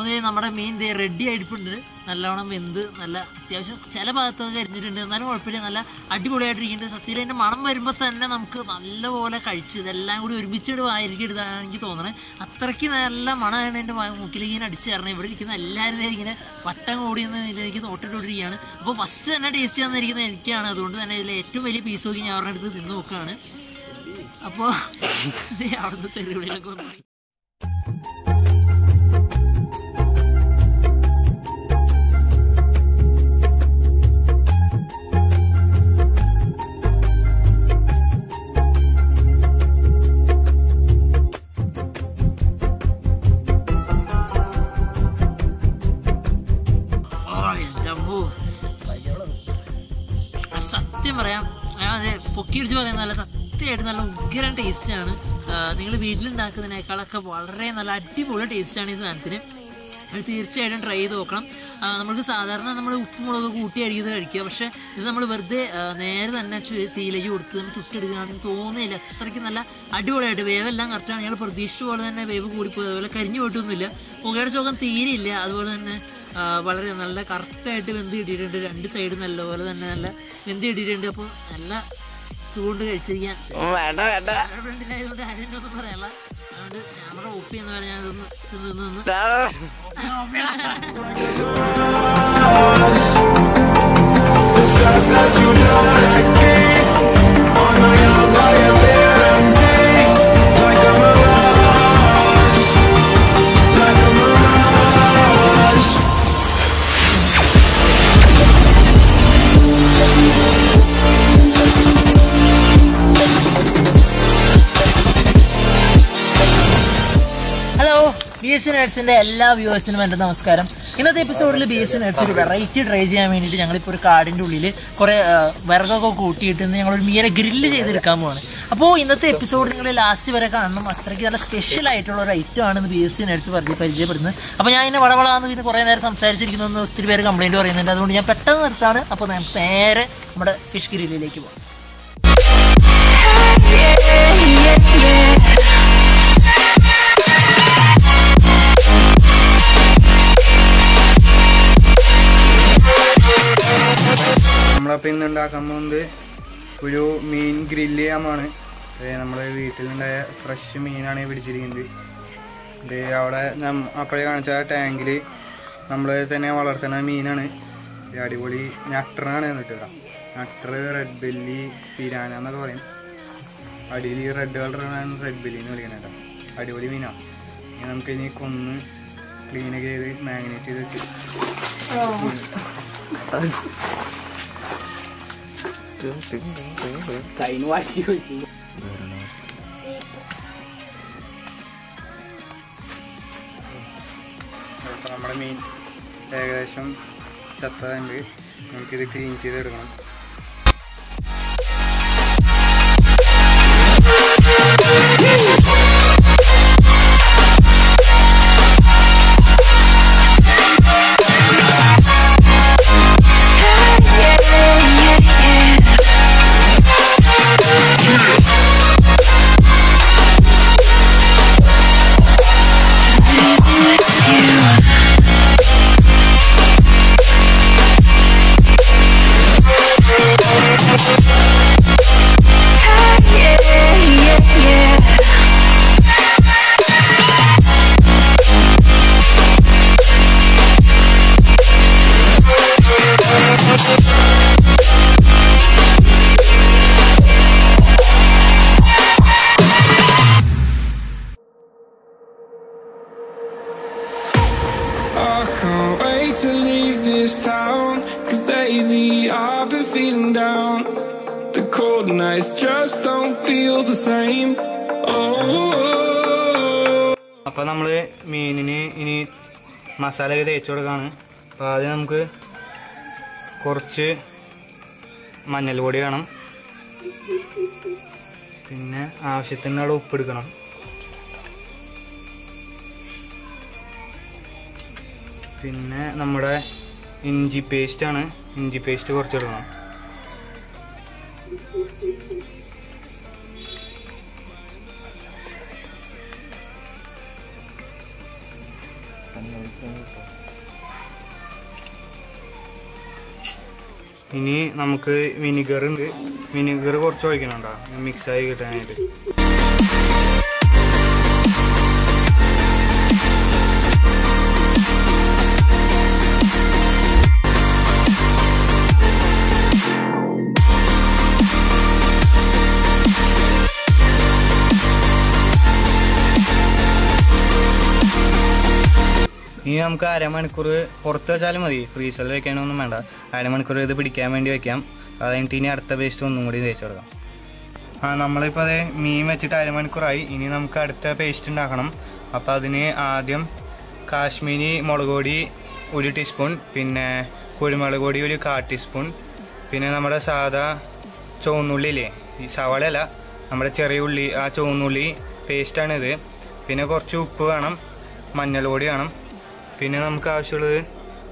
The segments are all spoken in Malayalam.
അപ്പോൾ നമ്മുടെ മീൻ ദേ റെഡി ആയിട്ടുണ്ട്. നല്ലവണ്ണം വെന്ത് നല്ല അത്യാവശ്യം ചില ഭാഗത്തൊക്കെ കരിഞ്ഞിട്ടുണ്ട് എന്നാലും കുഴപ്പമില്ല. നല്ല അടിപൊളിയായിട്ടിരിക്കുന്നുണ്ട്. സത്യത്തിൽ അതിന്റെ മണം വരുമ്പോൾ തന്നെ നമുക്ക് നല്ലപോലെ കഴിച്ച് ഇതെല്ലാം കൂടി ഒരുമിച്ചിട്ട് വായിരിക്കും എടുത്താണ് എനിക്ക് തോന്നണേ. അത്രയ്ക്ക് നല്ല മണമാണ് എന്റെ ഇങ്ങനെ അടിച്ച് തരണം. ഇവിടെ ഇരിക്കുന്ന എല്ലാവരും ഇങ്ങനെ വട്ടം കൂടി എനിക്ക് തോട്ടിട്ടോണ്ടിരിക്കുകയാണ്. അപ്പോൾ ഫസ്റ്റ് തന്നെ ടേസ്റ്റ് തന്നിരിക്കുന്നത് എനിക്കാണ്. അതുകൊണ്ട് തന്നെ ഇതിൽ ഏറ്റവും വലിയ പീസ് നോക്കി ഞാൻ അവരുടെ അടുത്ത് നിന്ന് നോക്കുകയാണ്. അപ്പോൾ അവിടുത്തെ തെരുവിളിലൊക്കെ വീട്ടിലുണ്ടാക്കുന്നതിനേക്കാളൊക്കെ വളരെ നല്ല അടിപൊളി ടേസ്റ്റാണ് ഈ സാധനത്തിന്. അത് തീർച്ചയായിട്ടും ട്രൈ ചെയ്ത് നോക്കണം. നമ്മൾക്ക് സാധാരണ നമ്മൾ ഉപ്പുമുളക് കൂട്ടി ഇത് കഴിക്കുക. പക്ഷെ ഇത് നമ്മൾ വെറുതെ നേരെ തന്നെ തീയിലേക്ക് കൊടുത്ത് നമ്മൾ ചുട്ടെടുക്കുകയാണെന്ന് തോന്നുന്നില്ല. അത്രയ്ക്ക് നല്ല അടിപൊളിയായിട്ട് വേവെല്ലാം കറക്റ്റാണ് ഞങ്ങൾ പ്രതീക്ഷിച്ച പോലെ തന്നെ വേവ് കൂടിപ്പോയി. അതുപോലെ കരിഞ്ഞു പോയിട്ടൊന്നുമില്ല. പുകയുടെ ചോക്കം തീരില്ല അതുപോലെ തന്നെ വളരെ നല്ല കറക്റ്റായിട്ട് വെന്ത് കിട്ടിയിട്ടുണ്ട്. രണ്ട് സൈഡ് നല്ലപോലെ തന്നെ നല്ല വെന്ത് കിട്ടിയിട്ടുണ്ട്. അപ്പോൾ നല്ല സുഖമുണ്ട് കഴിച്ചിരിക്കാൻ വേണ്ട വേണ്ട. ഫ്രണ്ടിലായതുകൊണ്ട് ആരും ഒന്നും പറയാനുള്ള? അതുകൊണ്ട് ക്യാമറ ഓഫ് ചെയ്യുന്ന വരെ ഞാൻ ഇതൊന്ന് തിന്ന് ബി എസ് നേഴ്സിന്റെ എല്ലാ വ്യൂവേഴ്സിനും എന്റെ നമസ്കാരം. ഇന്നത്തെ എപ്പിസോഡിൽ ബി എസ് നേഴ്സ് ഒരു വെറൈറ്റി ട്രൈ ചെയ്യാൻ വേണ്ടിയിട്ട് ഞങ്ങളിപ്പോൾ ഒരു കാടിന്റെ ഉള്ളിൽ കുറേ വിറകൊക്കെ കൂട്ടിയിട്ട് ഞങ്ങളൊരു മീനെ ഗ്രില്ല് ചെയ്തെടുക്കാൻ പോവാണ്. അപ്പോൾ ഇന്നത്തെ എപ്പിസോഡ് നിങ്ങൾ ലാസ്റ്റ് വരെ കാണണം അത്രയ്ക്ക് നല്ല സ്പെഷ്യൽ ആയിട്ടുള്ള ഒരു ഐറ്റം ആണെന്ന് ബി എസ് സി നേഴ്സ് പറഞ്ഞ് പരിചയപ്പെടുന്നത്. അപ്പോൾ ഞാൻ ഇങ്ങനെ വളവളാന്ന് പിന്നെ കുറേ നേരം സംസാരിച്ചിരിക്കുന്നു ഒത്തിരി പേര് കംപ്ലൈന്റ് പറയുന്നുണ്ട്. അതുകൊണ്ട് ഞാൻ പെട്ടെന്ന് നിർത്താണ്. അപ്പോൾ ഞാൻ നേരെ നമ്മുടെ ഫിഷ് ഗ്രില്ലിലേക്ക് പോകാം നമ്മളപ്പോൾ ഇന്ന് ഉണ്ടാക്കാൻ പോകുന്നത് ഒരു മീൻ ഗ്രില്ല് ചെയ്യാമാണ്. നമ്മുടെ വീട്ടിലുണ്ടായ ഫ്രഷ് മീനാണ് പിടിച്ചിരിക്കുന്നത്. ഇത് അവിടെ അപ്പോഴേ കാണിച്ച ടാങ്കിൽ നമ്മൾ തന്നെ വളർത്തുന്ന മീനാണ്. അടിപൊളി ഞട്ടറാണ് എന്നിട്ട് ഞട്ടർ റെഡ് ബെല്ലി പിരാന എന്നൊക്കെ പറയും. അടിയിൽ റെഡ് കളറാണ് റെഡ് ബെല്ലി എന്ന് വിളിക്കുന്നത് കേട്ടോ. അടിപൊളി മീനാണ് ഇനി നമുക്ക് ഇനി കൊന്ന് ക്ലീനൊക്കെ ചെയ്ത് മാഗ്നേറ്റ് ചെയ്ത് വെച്ച്. കൈന് വാട്ടി വെച്ചു അപ്പോൾ നമ്മുടെ മീൻ ഏകദേശം ചത്തതുണ്ട് നമുക്കിത് ക്ലീൻ ചെയ്തെടുക്കണം അപ്പോൾ നമ്മൾ മീനിന് ഇനി മസാലയൊക്കെ തേച്ച് കൊടുക്കുകയാണ് അപ്പോൾ ആദ്യം നമുക്ക് കുറച്ച് മഞ്ഞൾപൊടി വേണം. പിന്നെ ആവശ്യത്തിനുള്ള ഉപ്പ് എടുക്കണം. പിന്നെ നമ്മുടെ ഇഞ്ചി പേസ്റ്റാണ് ഇഞ്ചി പേസ്റ്റ് കുറച്ച് ഇനി നമുക്ക് വിനിഗർ ഉണ്ട്. വിനിഗർ കുറച്ച് ഒഴിക്കണം കേട്ടോ മിക്സായി കിട്ടാനായിട്ട്. ഇനി നമുക്ക് അരമണിക്കൂർ പുറത്ത് വെച്ചാലും മതി. ഫ്രീസറിൽ വെക്കാനൊന്നും വേണ്ട. അരമണിക്കൂർ ഇത് പിടിക്കാൻ വേണ്ടി വെക്കാം. അത് ഇനി അടുത്ത പേസ്റ്റ് ഒന്നും കൂടി തേച്ച് കൊടുക്കാം. ആ നമ്മളിപ്പോൾ അത് മീൻ വെച്ചിട്ട് അരമണിക്കൂറായി. ഇനി നമുക്ക് അടുത്ത പേസ്റ്റ് ഉണ്ടാക്കണം. അപ്പോൾ അതിന് ആദ്യം കാശ്മീരി മുളക് പൊടി ഒരു ടീസ്പൂൺ പിന്നെ കുരുമുളക് പൊടി ഒരു കാ ടീസ്പൂൺ പിന്നെ നമ്മുടെ സാധാ ചുവന്നുള്ളിയില്ലേ ഈ സവാളയല്ല നമ്മുടെ ചെറിയ ഉള്ളി ആ ചുവന്നുള്ളി പേസ്റ്റാണിത് പിന്നെ കുറച്ച് ഉപ്പ് വേണം മഞ്ഞൾ പൊടി വേണം. പിന്നെ നമുക്ക് ആവശ്യമുള്ളത്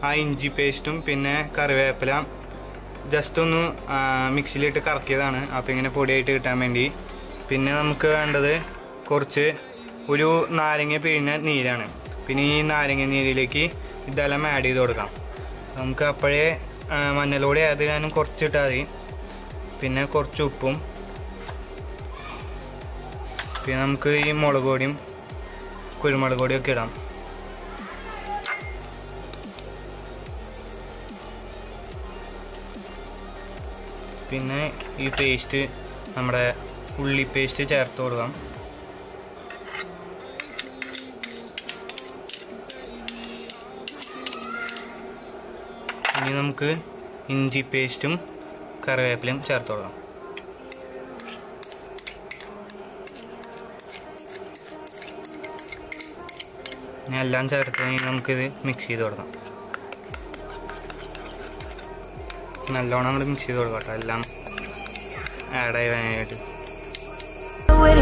ആ ഇഞ്ചി പേസ്റ്റും പിന്നെ കറിവേപ്പില. ജസ്റ്റ് ഒന്ന് മിക്സിയിലിട്ട് കറക്കിയതാണ്. അപ്പോൾ ഇങ്ങനെ പൊടിയായിട്ട് കിട്ടാൻ വേണ്ടി. പിന്നെ നമുക്ക് വേണ്ടത് കുറച്ച് ഒരു നാരങ്ങ പിഴിഞ്ഞ നീരാണ്. പിന്നെ ഈ നാരങ്ങ നീരിലേക്ക് ഇതെല്ലാം ആഡ് ചെയ്ത് കൊടുക്കാം നമുക്ക് അപ്പോഴേ മഞ്ഞളോടെ അത് ഞാനും കുറച്ചിട്ടാൽ മതി. പിന്നെ കുറച്ച് ഉപ്പും. പിന്നെ നമുക്ക് ഈ മുളക് പൊടിയും കുരുമുളക് പൊടിയും ഒക്കെ ഇടാം. പിന്നെ ഈ പേസ്റ്റ് നമ്മുടെ ഉള്ളി പേസ്റ്റ് ചേർത്ത് കൊടുക്കാം. ഇനി നമുക്ക് ഇഞ്ചി പേസ്റ്റും കറിവേപ്പിലയും ചേർത്ത് കൊടുക്കാം. ഇനി എല്ലാം ചേർത്ത് കഴിഞ്ഞാൽ നമുക്കിത് മിക്സ് ചെയ്ത് കൊടുക്കാം. നല്ലോണം അങ്ങോട്ട് മിക്സ് ചെയ്ത് കൊടുക്കാം എല്ലാം ആഡ് ചെയ്യാനായിട്ട് what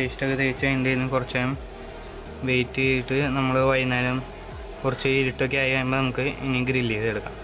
പേസ്റ്റൊക്കെ തേച്ച് അതിന്റെ കയ്യിൽ കുറച്ച് നേരം വെയിറ്റ് ചെയ്തിട്ട് നമ്മൾ വൈകുന്നേരം കുറച്ച് ഇരുട്ടൊക്കെ ആയി കഴിയുമ്പോൾ നമുക്ക് ഇനി ഗ്രില്ല് ചെയ്തെടുക്കാം.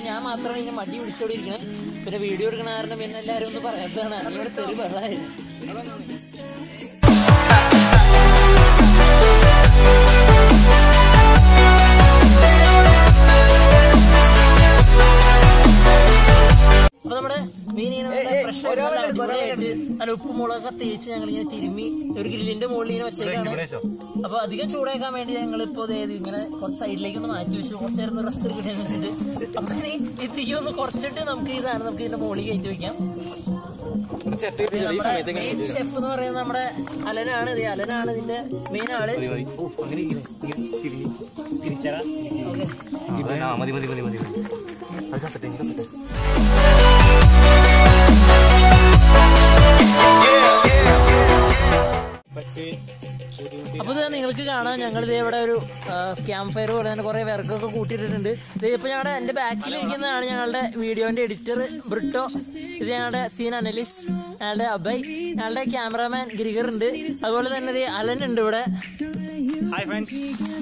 പണിത്തിരക്കിലാണ് ഞാൻ മാത്രമാണ് ഇങ്ങനെ മടി പിടിച്ചോണ്ടിരിക്കണേ. പിന്നെ വീഡിയോ എടുക്കണ കാരണം പിന്നെ എല്ലാവരും ഒന്ന് പറയാത്തതാണ്. അതിനോട് തെറി വെള്ളമായിരുന്നു നല്ല മുളകൊക്കെ തേച്ച് ഞങ്ങൾ ഇങ്ങനെ തിരുമ്മി ഒരു ഗ്രില്ലിന്റെ മുകളിൽ ഇങ്ങനെ വെച്ചേക്കാണ് അപ്പൊ അധികം ചൂടാക്കാൻ വേണ്ടി ഞങ്ങൾ ഇപ്പൊ ഇങ്ങനെ കുറച്ച് സൈഡിലേക്ക് ഒന്ന് മാറ്റി വെച്ചു. കുറച്ച് നേരം റെസ്റ്റ് എടുക്കട്ടെന്ന് വെച്ചിട്ട് അപ്പൊ ഈ തീ ഒന്ന് കുറച്ചിട്ട് നമുക്ക് ഇതാണ് നമുക്ക് ഇതിന്റെ മുകളിൽ കയറ്റി വെക്കാം. മെയിൻ ഷെഫ് എന്ന് പറയുന്നത് നമ്മുടെ അലനാണ്. ഇത് അലനാണ് ഇതിന്റെ മെയിൻ ആൾ. ഓക്കെ. മതി മതി മതി മതി അത് കത്തട്ടെ കത്തട്ടെ. നിങ്ങൾക്ക് കാണാം ഞങ്ങൾ ഇത് ഇവിടെ ഒരു ക്യാമ്പ് ഫയർ പോലെ തന്നെ കുറേ വിറകൊക്കെ കൂട്ടിയിട്ടിട്ടുണ്ട്. ഇത് ഇപ്പോൾ ഞങ്ങളുടെ എന്റെ ബാക്കിൽ ഇരിക്കുന്നതാണ് ഞങ്ങളുടെ വീഡിയോന്റെ എഡിറ്റർ ബ്രിട്ടോ. ഇത് ഞങ്ങളുടെ സീൻ അനലിസ്റ്റ് ഞങ്ങളുടെ അഭയ് ഞങ്ങളുടെ ക്യാമറാമാൻ ഗിരിഗർ ഉണ്ട്. അതുപോലെ തന്നെ അലൻ ഉണ്ട് ഇവിടെ.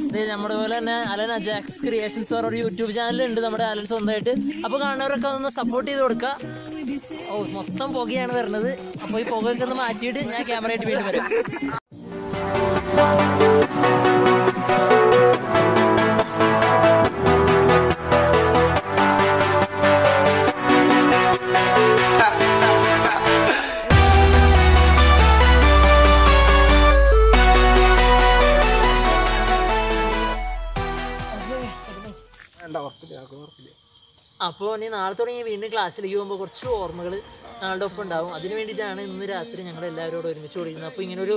ഇത് നമ്മുടെ പോലെ തന്നെ അലൻ അജാക്സ് ക്രിയേഷൻസ് പറഞ്ഞ ഒരു യൂട്യൂബ് ഉണ്ട് നമ്മുടെ അലൻ സ്വന്തമായിട്ട്. അപ്പോൾ കാണുന്നവരൊക്കെ ഒന്ന് സപ്പോർട്ട് ചെയ്ത് കൊടുക്കുക ഓ മൊത്തം പുകയാണ് വരുന്നത്. അപ്പോൾ ഈ പുകയൊക്കെ ഒന്ന് മാറ്റിയിട്ട് ഞാൻ ക്യാമറയായിട്ട് വീണ്ടും വരാം. വേണ്ട ഉറപ്പില്ല ഉറപ്പില്ല അപ്പോൾ നീ നാളെ തുടങ്ങി വീണ്ടും ക്ലാസ്സിലേക്ക് പോകുമ്പോൾ കുറച്ച് ഓർമ്മകൾ ഞങ്ങളുടെ ഒപ്പം ഉണ്ടാവും. അതിന് വേണ്ടിയിട്ടാണ് ഇന്ന് രാത്രി ഞങ്ങൾ എല്ലാവരോടും ഒരുമിച്ച് ഓടിക്കുന്നത് അപ്പോൾ ഇങ്ങനൊരു ഒരു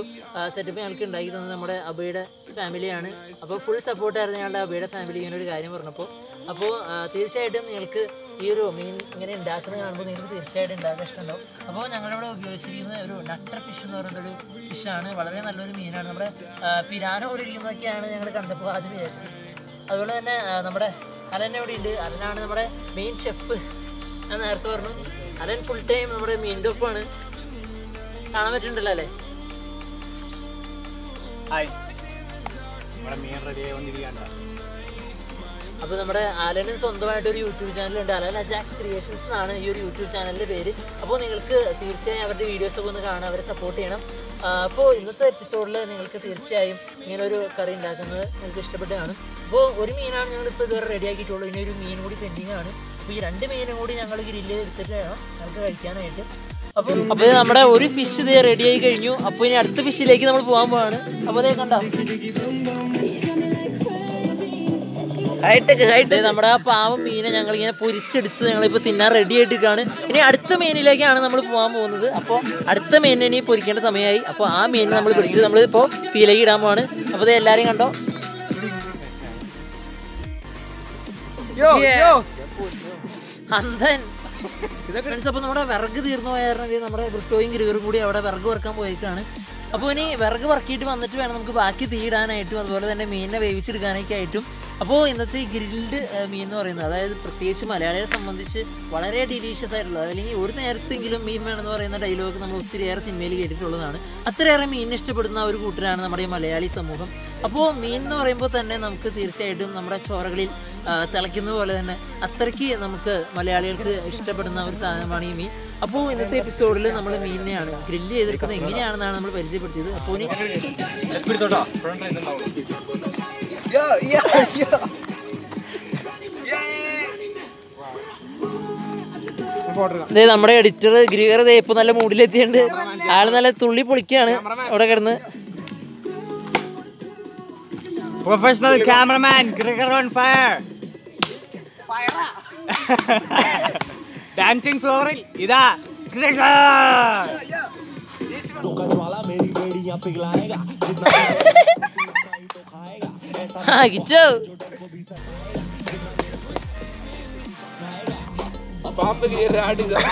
സെറ്റപ്പ് ഞങ്ങൾക്ക് ഉണ്ടാക്കി തന്നത് നമ്മുടെ അബയുടെ ഫാമിലിയാണ് അപ്പോൾ ഫുൾ സപ്പോർട്ടായിരുന്നു ഞങ്ങളുടെ അബയുടെ ഫാമിലി ഇങ്ങനെ ഒരു കാര്യം പറഞ്ഞപ്പോൾ അപ്പോൾ തീർച്ചയായിട്ടും നിങ്ങൾക്ക് ഈ ഒരു മീൻ ഇങ്ങനെ ഉണ്ടാക്കുന്നത് കാണുമ്പോൾ നിങ്ങൾക്ക് തീർച്ചയായിട്ടും ഉണ്ടാക്കാൻ ഇഷ്ടമുണ്ടാവും. അപ്പോൾ ഞങ്ങളിവിടെ ഉപയോഗിച്ചിരിക്കുന്ന ഒരു നട്ടർ ഫിഷ് എന്ന് പറഞ്ഞിട്ടൊരു ഫിഷാണ് വളരെ നല്ലൊരു മീനാണ്. നമ്മുടെ പിരാന പോലെ ഇരിക്കുന്നതൊക്കെയാണ് ഞങ്ങൾ കണ്ടപ്പോൾ ആദ്യം വിചാരിച്ചത്. അതുപോലെ തന്നെ നമ്മുടെ അലൻ എവിടെ ഉണ്ട് അലനാണ് നമ്മുടെ മെയിൻ ഷെഫ് ഞാൻ നേരത്തെ പറഞ്ഞു. അലൻ ഫുൾ ടൈം നമ്മുടെ മീന്റെ ഒപ്പമാണ് കാണാൻ പറ്റുന്നുണ്ടല്ലോ അല്ലേ? ഹായ്. ഇവിടെ മീൻ റെഡി അപ്പോൾ നമ്മുടെ അലനും സ്വന്തമായിട്ട് ഒരു യൂട്യൂബ് ചാനലുണ്ട് അലൻ അജാക്സ് ക്രിയേഷൻസ് എന്നാണ് ഈ ഒരു യൂട്യൂബ് ചാനലിന്റെ പേര്. അപ്പോൾ നിങ്ങൾക്ക് തീർച്ചയായും അവരുടെ വീഡിയോസ് ഒക്കെ ഒന്ന് കാണാൻ അവരെ സപ്പോർട്ട് ചെയ്യണം. അപ്പോൾ ഇന്നത്തെ എപ്പിസോഡിൽ നിങ്ങൾക്ക് തീർച്ചയായും ഇങ്ങനൊരു ഒരു കറി ഉണ്ടാക്കുന്നത് നിങ്ങൾക്ക് ഇഷ്ടപ്പെട്ടതാണ്. അപ്പോൾ ഒരു മീനാണ് ഞങ്ങളിപ്പോൾ ഇതുവരെ റെഡി ആക്കിയിട്ടുള്ളൂ ഇനി ഒരു മീൻ കൂടി പെൻഡിങ് ആണ്. അപ്പോൾ ഈ രണ്ട് മീനും കൂടി ഞങ്ങൾ ഗ്രില്ല് എടുത്തിട്ട് വേണം ഞങ്ങൾക്ക് കഴിക്കാനായിട്ട്. അപ്പോൾ അപ്പോൾ നമ്മുടെ ഒരു ഫിഷ് ഇത് റെഡി ആയി കഴിഞ്ഞു. അപ്പോൾ ഇനി അടുത്ത ഫിഷിലേക്ക് നമ്മൾ പോകാൻ പോവാണ്. അപ്പോൾ അതേ കണ്ടോ? ഹൈടെക് നമ്മുടെ ആ പാവം മീനെ ഞങ്ങൾ ഇങ്ങനെ പൊരിച്ചെടുത്ത് ഞങ്ങളിപ്പോൾ തിന്നാൻ റെഡി ആയിട്ടിരിക്കുകയാണ്. ഇനി അടുത്ത മീനിലേക്കാണ് നമ്മൾ പോകാൻ പോകുന്നത്. അപ്പോൾ അടുത്ത മീനിനെ ഇനി പൊരിക്കേണ്ട സമയമായി. അപ്പോൾ ആ മീനെ നമ്മൾ പിടിച്ച് നമ്മൾ ഇപ്പോൾ തീയിലേക്ക് ഇടാൻ പോവാണ്. അപ്പോൾ അത് എല്ലാവരെയും കണ്ടോ? അന്തൻ. ഫ്രണ്ട്സ് അപ്പോൾ നമ്മുടെ വിറക് തീർന്നു പോയായിരുന്നു. നമ്മുടെ വൃത്തോയും ഗിരികറും കൂടി അവിടെ വിറക് വറക്കാൻ പോയിട്ടാണ് അപ്പോൾ ഇനി വിറക് വറക്കിയിട്ട് വന്നിട്ട് വേണം നമുക്ക് ബാക്കി തീടാനായിട്ടും അതുപോലെ തന്നെ മീനിനെ വേവിച്ചെടുക്കാനൊക്കെ ആയിട്ടും അപ്പോൾ ഇന്നത്തെ ഗ്രിൽഡ് മീൻ എന്ന് പറയുന്നത് അതായത് പ്രത്യേകിച്ച് മലയാളികളെ സംബന്ധിച്ച് വളരെ ഡിലീഷ്യസ് ആയിട്ടുള്ളത് അല്ലെങ്കിൽ ഒരു നേരത്തെങ്കിലും മീൻ വേണമെന്ന് പറയുന്ന ഡയലോഗ് നമ്മൾ ഒത്തിരിയേറെ സിനിമയിൽ കേട്ടിട്ടുള്ളതാണ്. അത്രയേറെ മീൻ ഇഷ്ടപ്പെടുന്ന ഒരു കൂട്ടരാണ് നമ്മുടെ ഈ മലയാളി സമൂഹം. അപ്പോൾ മീൻ എന്ന് പറയുമ്പോൾ തന്നെ നമുക്ക് തീർച്ചയായിട്ടും നമ്മുടെ ചോറകളിൽ തിളയ്ക്കുന്ന പോലെ തന്നെ അത്രയ്ക്ക് നമുക്ക് മലയാളികൾക്ക് ഇഷ്ടപ്പെടുന്ന ഒരു സാധനമാണ് ഈ മീൻ. അപ്പോൾ ഇന്നത്തെ എപ്പിസോഡിൽ നമ്മൾ മീനിനെയാണ് ഗ്രില്ല് ചെയ്തെടുക്കുന്നത് എങ്ങനെയാണെന്നാണ് നമ്മൾ പരിചയപ്പെടുത്തിയത്. അപ്പോൾ ഇനി ദേ നമ്മുടെ എഡിറ്റർ ഗിരികർ ദേ ഇപ്പൊ നല്ല മൂഡിലെത്തിയുണ്ട് ആൾ നല്ല തുള്ളി പൊളിക്കാണ് അവിടെ കിടന്ന്. പ്രൊഫഷണൽ ക്യാമറമാൻ ക്രിക്കർ ഓൺ ഫയർ ഡാൻസിങ് ഫ്ലോറിൽ ഇതാ ക്രിക്കർ हाँ खिंचो பாம்புக்கு ஏற ஆடிதான்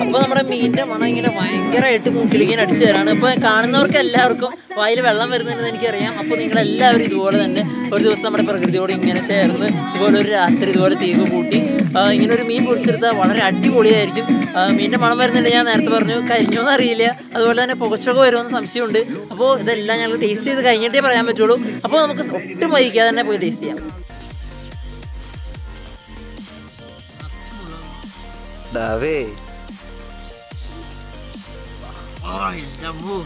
അപ്പൊ നമ്മുടെ മീനിന്റെ മണം ഇങ്ങനെ ഭയങ്കരമായിട്ട് മൂക്കിലിങ്ങനെ അടിച്ചു തരാണ്. ഇപ്പൊ കാണുന്നവർക്ക് എല്ലാവർക്കും വായിൽ വെള്ളം വരുന്നുണ്ടെന്ന് എനിക്കറിയാം. അപ്പൊ നിങ്ങൾ എല്ലാവരും ഇതുപോലെ തന്നെ ഒരു ദിവസം നമ്മുടെ പ്രകൃതിയോട് ഇങ്ങനെ ചേർന്ന് ഇതുപോലെ ഒരു രാത്രി ഇതുപോലെ തീവ് കൂട്ടി ഇങ്ങനെ ഒരു മീൻ പൊടിച്ചെടുത്താൽ വളരെ അടിപൊളിയായിരിക്കും. മീനിന്റെ മണം വരുന്നുണ്ട് ഞാൻ നേരത്തെ പറഞ്ഞു. കരിഞ്ഞോന്ന് അറിയില്ല. അതുപോലെ തന്നെ പുകച്ചൊക്കെ വരുമെന്ന് സംശയമുണ്ട്. അപ്പോൾ ഇതെല്ലാം ഞങ്ങൾ ടേസ്റ്റ് ചെയ്ത് കഴിഞ്ഞിട്ടേ പറയാൻ പറ്റുള്ളൂ. അപ്പോൾ നമുക്ക് ഒട്ടും വൈകിക്കാതെ തന്നെ പോയി ടേസ്റ്റ് ചെയ്യാം. ഡാവേ ഓ, എന്റെ അമ്മോ.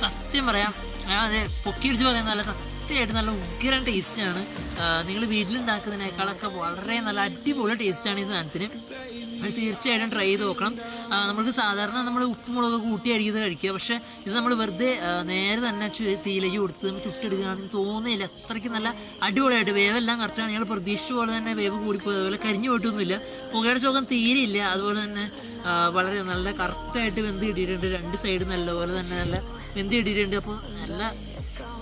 സത്യം പറയാം ഞാൻ അത് പൊക്കിയടിച്ച് പറയുന്നതല്ല സത്യം സത്യമായിട്ട് നല്ല ഉഗ്രൻ ടേസ്റ്റാണ്. നിങ്ങൾ വീട്ടിലുണ്ടാക്കുന്നതിനേക്കാളൊക്കെ വളരെ നല്ല അടിപൊളി ടേസ്റ്റാണ് ഈ സാധനത്തിന്. തീർച്ചയായിട്ടും ട്രൈ ചെയ്ത് നോക്കണം. നമുക്ക് സാധാരണ നമ്മൾ ഉപ്പ് മുളക് കൂട്ടി അടിക്കുന്നത് കഴിക്കുക. പക്ഷേ ഇത് നമ്മൾ വെറുതെ നേരെ തന്നെ തീലയ്ക്ക് കൊടുത്ത് ചുട്ടെടുക്കുകയാണെന്ന് തോന്നുന്നില്ല. അത്രയ്ക്ക് നല്ല അടിപൊളിയായിട്ട് വേവെല്ലാം കറക്റ്റാണ് ഞങ്ങൾ പ്രതീക്ഷിച്ച പോലെ തന്നെ വേവ് കൂടിപ്പോയി. അതുപോലെ കരിഞ്ഞു പോയിട്ടൊന്നുമില്ല. പുകയുടെ ചോക്കം തീരെയില്ല. അതുപോലെ തന്നെ വളരെ നല്ല കറക്റ്റായിട്ട് വെന്ത് കിട്ടിയിട്ടുണ്ട്. രണ്ട് സൈഡ് നല്ലപോലെ തന്നെ നല്ല വെന്ത് കിട്ടിയിട്ടുണ്ട്. അപ്പോൾ നല്ല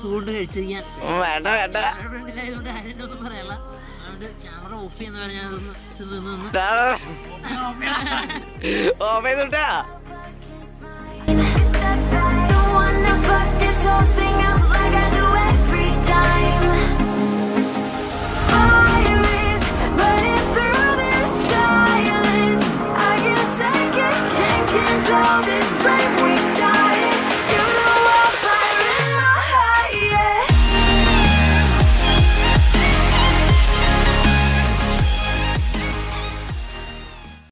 സുഖമുണ്ട് കഴിച്ചിരിക്കാൻ വേണ്ട വേണ്ട ഫ്രണ്ടിലായതുകൊണ്ട് പറയല്ല ക്യാമറ ഓഫ് ചെയ്യുന്ന ഞാൻ fuck this flame we